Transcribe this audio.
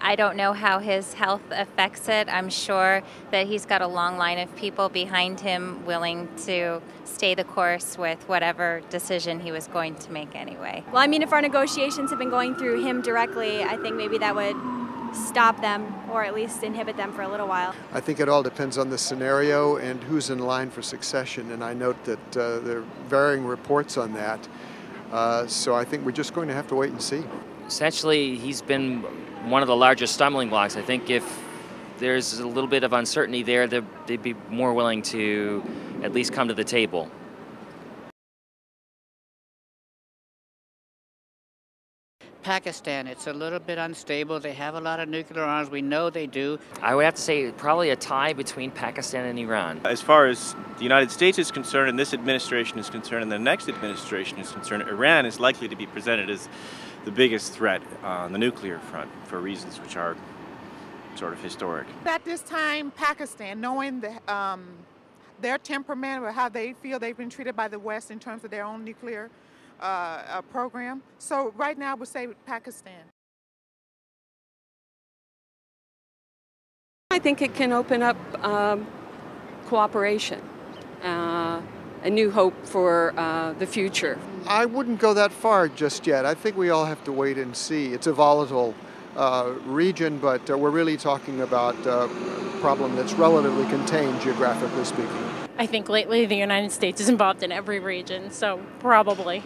I don't know how his health affects it. I'm sure that he's got a long line of people behind him willing to stay the course with whatever decision he was going to make anyway. Well, I mean, if our negotiations have been going through him directly, I think maybe that would stop them or at least inhibit them for a little while. I think it all depends on the scenario and who's in line for succession, and I note that uh, there are varying reports on that. Uh, so I think we're just going to have to wait and see. Essentially, he's been one of the largest stumbling blocks. I think if there's a little bit of uncertainty there, they'd be more willing to at least come to the table. Pakistan. It's a little bit unstable. They have a lot of nuclear arms. We know they do. I would have to say probably a tie between Pakistan and Iran. As far as the United States is concerned, and this administration is concerned, and the next administration is concerned, Iran is likely to be presented as the biggest threat on the nuclear front for reasons which are sort of historic. At this time, Pakistan, knowing the, um, their temperament or how they feel they've been treated by the West in terms of their own nuclear uh, uh, program. So right now, I would say Pakistan. I think it can open up um, cooperation, uh, a new hope for uh, the future. I wouldn't go that far just yet. I think we all have to wait and see. It's a volatile uh, region, but uh, we're really talking about a problem that's relatively contained geographically speaking. I think lately the United States is involved in every region, so probably.